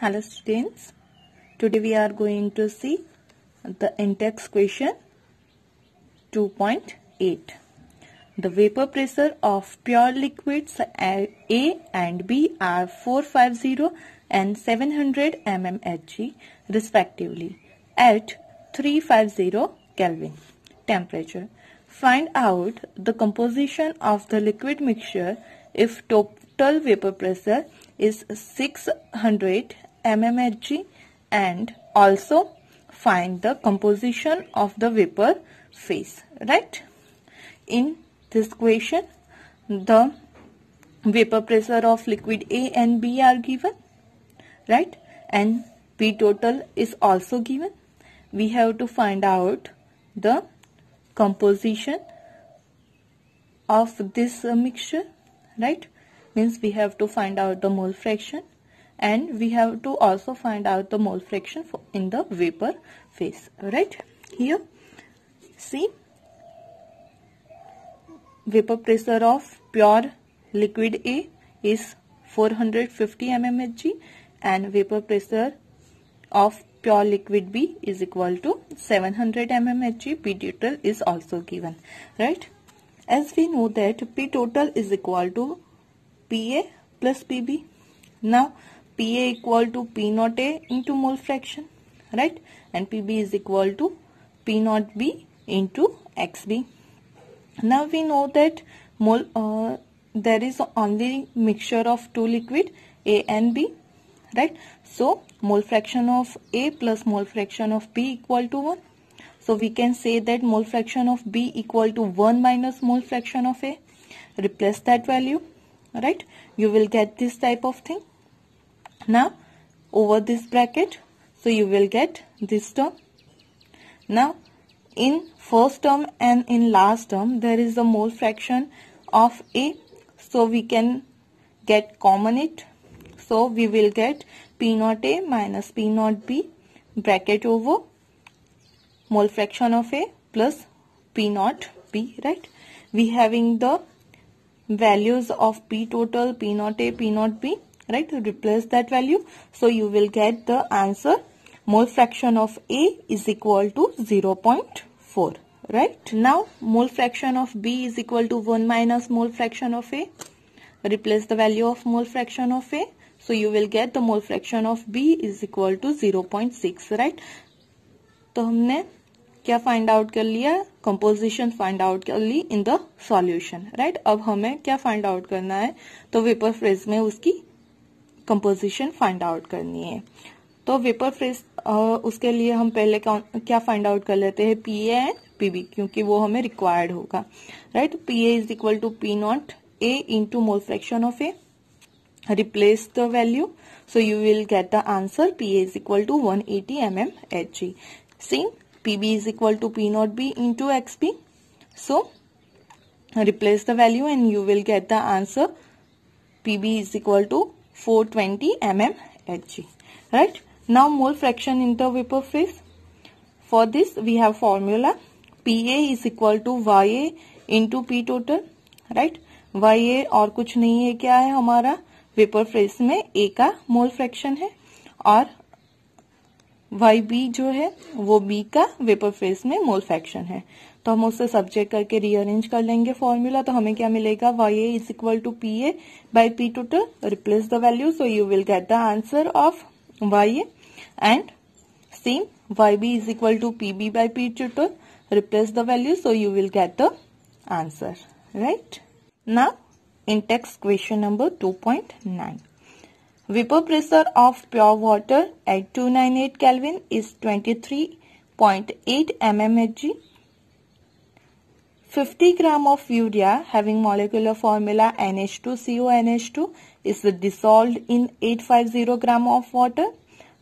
Hello students. Today we are going to see the in-text question 2.8. The vapor pressure of pure liquids A and B are 450 and 700 mmHg respectively at 350 Kelvin temperature. Find out the composition of the liquid mixture if total vapor pressure is 600 mmHg and also find the composition of the vapor phase right? In this equation the vapor pressure of liquid A and B are given right? And P total is also given. We have to find out the composition of this mixture right? Means we have to find out the mole fraction and we have to also find out the mole fraction in the vapor phase right? Here see? Vapor pressure of pure liquid A is 450 mmHg and vapor pressure of pure liquid B is equal to 700 mmHg P total is also given right? As we know that P total is equal to PA plus PB. Now PA equal to P naught A into mole fraction, right? And PB is equal to P naught B into XB. Now we know that mole uh, there is only mixture of two liquid A and B, right? So mole fraction of A plus mole fraction of B equal to 1. So we can say that mole fraction of B equal to 1 minus mole fraction of A. Replace that value right you will get this type of thing now over this bracket so you will get this term. Now in first term and in last term there is a mole fraction of a so we can get common it. So we will get p naught a minus p naught b bracket over mole fraction of a plus p naught b right? We having the values of P total, P naught A, P naught B, right? Replace that value. So you will get the answer mole fraction of A is equal to 0.4, right? Now mole fraction of B is equal to 1 minus mole fraction of A. Replace the value of mole fraction of A. So you will get the mole fraction of B is equal to 0.6, right? तो हमने क्या find out कर लिया composition find out कर ली in the solution right अब हमें क्या फाइंड आउट करना है तो वेपर फ्रेज में उसकी कंपोजिशन फाइंड आउट करनी है। तो वेपर फ्रेस उसके लिए हम पहले क्या फाइंड आउट कर लेते हैं? पी ए एंड पीबी क्योंकि वो हमें रिक्वायर्ड होगा। Right P A is equal to P not A into mole fraction of A replace the value so you will get the answer P A is equal to one eighty M M H G P B is equal to P not B into X B so replace the value and you will get the answer P B is equal to 420 mm Hg. Right? Now, mole fraction in the vapor phase. For this, we have formula PA is equal to YA into P total. Right? YA और कुछ नहीं है क्या है हमारा vapour face में A का mole fraction है और वाई बी जो है वो बी का वेपर फेस में मोल फ्रैक्शन है तो हम उससे सब्जेक्ट करके रीअरेंज कर लेंगे फॉर्मूला तो हमें क्या मिलेगा? Y A is equal to P A by P total replace the value so you will get the answer of Y and same Y B is equal to P B by P total replace the value so you will get the answer right now in text question number 2.9 Vapor pressure of pure water at 298 Kelvin is 23.8 mmHg. 50 gram of urea having molecular formula NH2CONH2 is dissolved in 850 gram of water.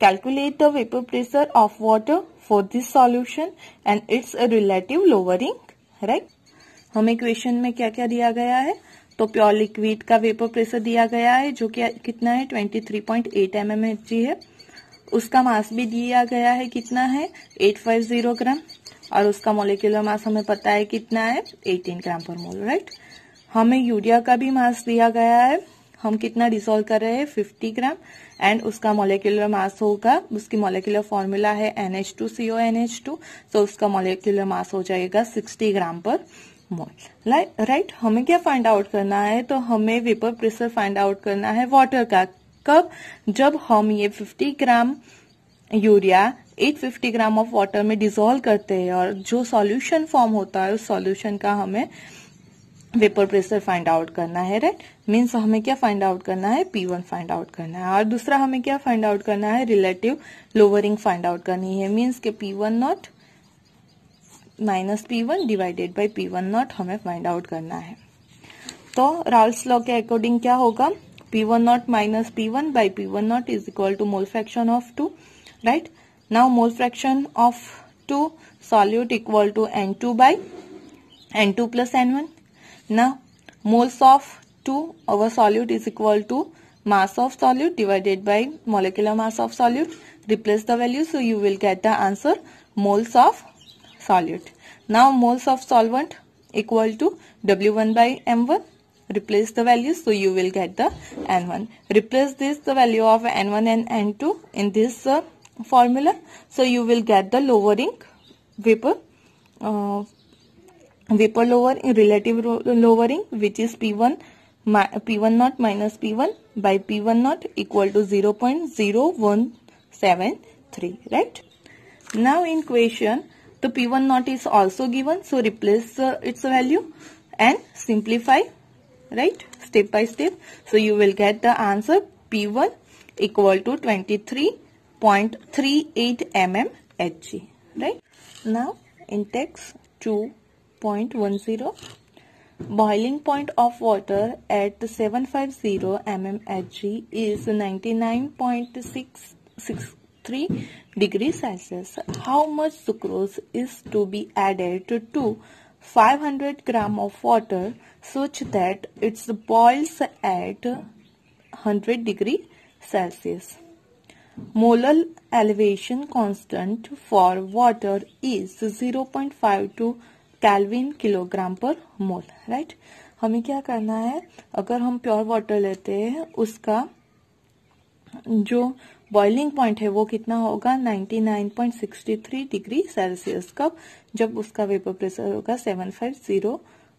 Calculate the vapor pressure of water for this solution and its relative lowering. Right? हमें question में क्या क्या दिया गया है तो pure liquid का vapour pressure दिया गया है जो कि कितना है 23.8 एमएमएचजी है उसका मास भी दिया गया है कितना है 850 ग्राम और उसका मोलिकुलर मास हमें पता है कितना है? 18 ग्राम पर मोल राइट हमें यूरिया का भी मास दिया गया है। हम कितना डिसोल्व कर रहे हैं? 50 ग्राम एंड उसका मोलिकुलर मास होगा। उसकी मोलिकुलर फॉर्मूला है NH2CO सो उसका मोलिकुलर मास हो जाएगा 60 ग्राम पर मोल राइट हमें क्या फाइंड आउट करना है? तो हमें वेपर प्रेशर फाइंड आउट करना है वाटर का। कब? जब हम ये 50 gram urea 850 gram of water में डिजोल्व करते हैं और जो सॉल्यूशन फॉर्म होता है, उस सॉल्यूशन का हमें वेपर प्रेशर फाइंड आउट करना है राइट मीन्स हमें क्या फाइंड आउट करना है? पी वन फाइंड आउट करना है। और दूसरा हमें क्या फाइंड आउट करना है? रिलेटिव लोअरिंग फाइंड आउट करनी है। मीन्स के P one not minus P one divided by P one not हमें फाइंड आउट करना है। तो राउल्स लॉ के अकॉर्डिंग क्या होगा? P one not minus P one by P one not is equal to mole fraction of two right? Now mole fraction of 2 solute equal to n2 by n2 plus n1 now moles of 2 over solute is equal to mass of solute divided by molecular mass of solute. Replace the value so you will get the answer moles of solute. Now moles of solvent equal to W1 by M1 replace the value, so you will get the N1 replace this the value of N1 and N2 in this uh, formula. So you will get the lowering vapor uh, vapor lower relative lowering which is p1 p1 naught minus p1 by p1 naught equal to 0 0.0173 right? Now in question the p1 naught is also given. So replace uh, its value and simplify right? Step by step. So you will get the answer p1 equal to 23.38 mm hg right now in text 2.10 boiling point of water at 750 mm hg is 99.663 degrees celsius how much sucrose is to be added to 500 gram of water such that it boils at 100 degree Celsius. Molar elevation constant for water is 0.52 kelvin kilogram per mole, right? हमें क्या करना है? अगर हम pure water लेते हैं, उसका जो बॉइलिंग पॉइंट है वो कितना होगा? 99.63 डिग्री सेल्सियस कब? जब उसका वेपर प्रेशर होगा 750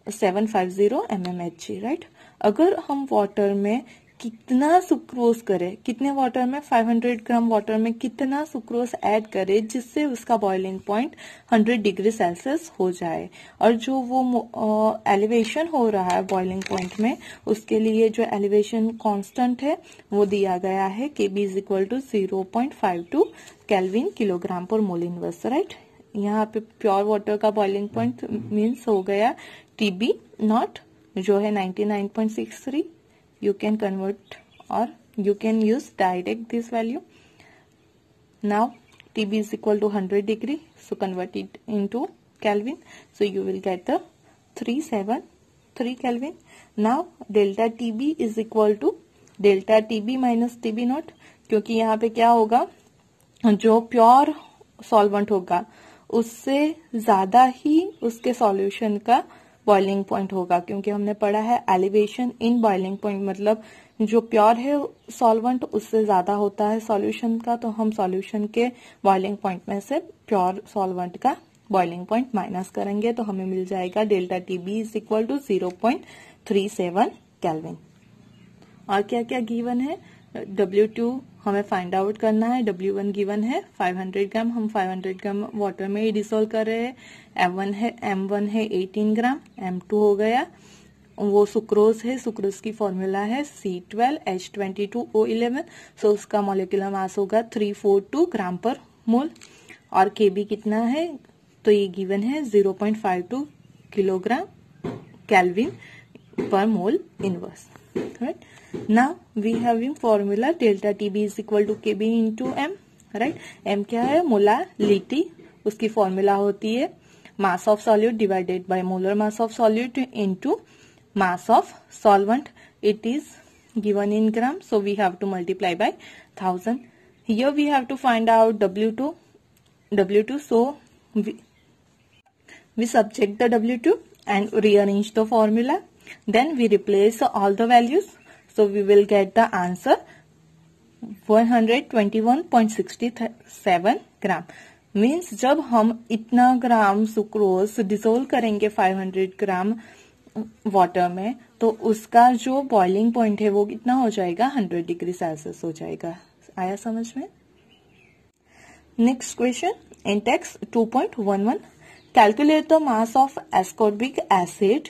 750 mmHg राइट? अगर हम वाटर में कितना सुक्रोज करे, कितने वाटर में 500 ग्राम वाटर में कितना सुक्रोज ऐड करे जिससे उसका बॉइलिंग पॉइंट 100 डिग्री सेल्सियस हो जाए। और जो वो एलिवेशन हो रहा है बॉइलिंग पॉइंट में, उसके लिए जो एलिवेशन कांस्टेंट है, वो दिया गया है K b is equal to zero point five two kelvin kilogram per mole inverse right यहाँ पे प्योर वाटर का बॉइलिंग पॉइंट मीन्स हो गया टीबी नॉट जो है 99.63 you can convert or you can use direct this value now tb is equal to 100 degree so convert it into kelvin so you will get the 373 kelvin now delta tb is equal to delta tb minus tb not क्योंकि यहाँ पे क्या होगा जो pure solvent होगा उससे ज़्यादा ही उसके सॉल्यूशन का बॉइलिंग पॉइंट होगा, क्योंकि हमने पढ़ा है एलिवेशन इन बॉइलिंग पॉइंट मतलब जो प्योर है सॉल्वेंट उससे ज़्यादा होता है सॉल्यूशन का तो हम सॉल्यूशन के बॉइलिंग पॉइंट में से प्योर सॉल्वेंट का बॉइलिंग पॉइंट माइनस करेंगे तो हमें मिल जाएगा delta T B is equal to zero point three seven kelvin और क्या क्या गिवन है? डब्ल्यू टू हमें फाइंड आउट करना है। डब्ल्यू वन गिवन है। 500 ग्राम हम 500 ग्राम वाटर में ही डिसोल्व कर रहे हैं। एम वन है एम वन है 18 ग्राम एम टू हो गया। वो सुक्रोज है सुक्रोज की फॉर्मूला है C twelve H twenty two O eleven so उसका मोलिकुलर मास होगा थ्री फोर टू ग्राम पर मोल और के बी कितना है? तो ये गिवन है zero point five two kilogram kelvin per mole inverse right now we have in formula delta tb is equal to kb into m right m क्या है मोलालिटी उसकी फॉर्मूला होती है mass of solute divided by molar mass of solute into mass of solvent it is given in gram so we have to multiply by 1000 here we have to find out w2 w2 so we, we subject the w2 and rearrange the formula then we replace all the values. So we will get the answer 121.67 gram means जब हम इतना ग्राम sucrose dissolve करेंगे 500 gram water में तो उसका जो boiling point है वो कितना हो जाएगा? 100 डिग्री सेल्सियस हो जाएगा। आया समझ में? Next question in text 2.11 calculate the mass of ascorbic acid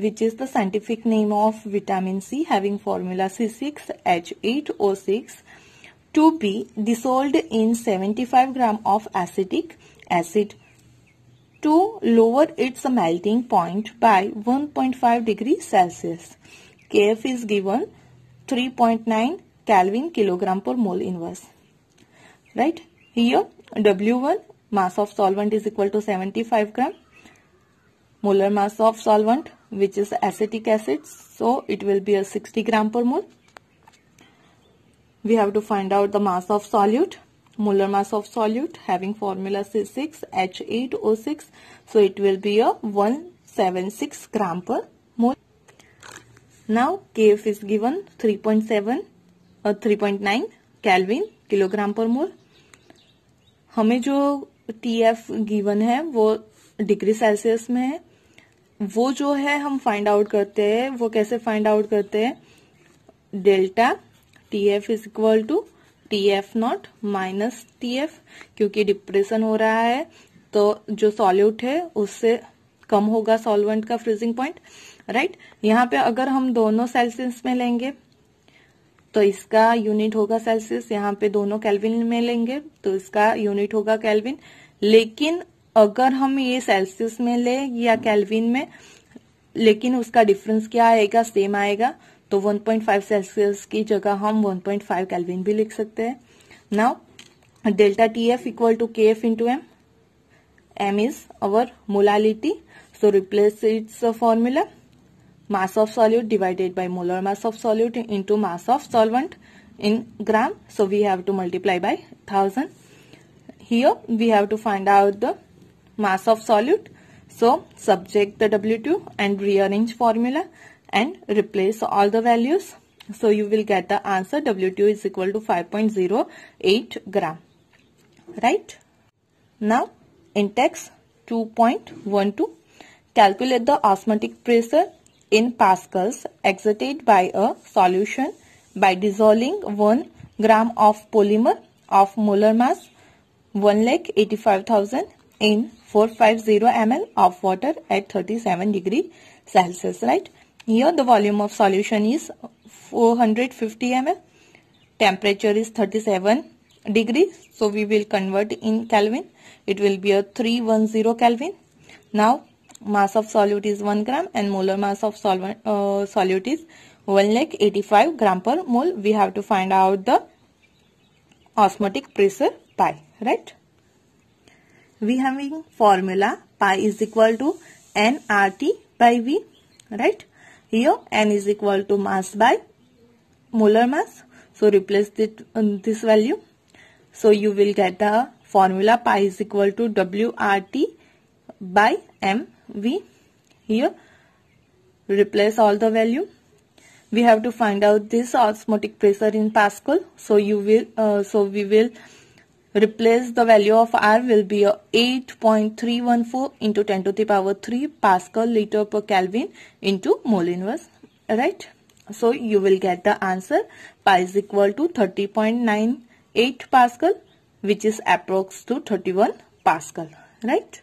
which is the scientific name of vitamin C having formula C6H8O6 to be dissolved in 75 gram of acetic acid to lower its melting point by 1.5 degree Celsius. Kf is given 3.9 Kelvin kilogram per mole inverse. Right? Here W1 mass of solvent is equal to 75 gram. Molar mass of solvent which is acetic acid so it will be a 60 gram per mole we have to find out the mass of solute molar mass of solute having formula C6H8O6 so it will be a 176 gram per mole now Kf is given 3.7 or 3.9 Kelvin kilogram per mole हमें जो TF given है वो degree Celsius में है वो जो है हम फाइंड आउट करते हैं, वो कैसे फाइंड आउट करते हैं? Delta T F is equal to T F not minus T F क्योंकि डिप्रेशन हो रहा है तो जो सॉल्यूट है, उससे कम होगा सॉल्वेंट का फ्रीजिंग पॉइंट राइट यहाँ पे अगर हम दोनों सेल्सियस में लेंगे तो इसका यूनिट होगा सेल्सियस यहाँ पे दोनों कैलविन में लेंगे तो इसका यूनिट होगा कैलविन लेकिन अगर हम ये सेल्सियस में ले या कैलविन में, लेकिन उसका डिफरेंस क्या आएगा? सेम आएगा। तो 1.5 सेल्सियस की जगह हम 1.5 कैलविन भी लिख सकते हैं। Now delta T F equal to K F into M M is our molality so replace its formula mass of solute divided by molar mass of solute into mass of solvent in gram. So, we have to multiply by 1000 here, we have to find out the mass of solute. So subject the W2 and rearrange formula and replace all the values. So you will get the answer W2 is equal to 5.08 gram. Right? Now in text 2.12 calculate the osmotic pressure in pascals exerted by a solution by dissolving 1 gram of polymer of molar mass 1 lakh 85,000 in 450 ml of water at 37 degree Celsius, right? Here the volume of solution is 450 ml. Temperature is 37 degrees. So we will convert in Kelvin. It will be a 310 Kelvin. Now mass of solute is 1 gram and molar mass of solvent uh, solute is 1 lakh 85 gram per mole. We have to find out the osmotic pressure pi, right? We having formula pi is equal to nRT by V, right? Here n is equal to mass by molar mass. So replace it, um, this value. So you will get the formula pi is equal to WRT by MV. Here replace all the value. We have to find out this osmotic pressure in Pascal. So you will, uh, so we will replace the value of R will be 8.314 into 10 to the power 3 Pascal liter per Kelvin into mole inverse. Right? So you will get the answer pi is equal to 30.98 Pascal which is approx to 31 Pascal. Right?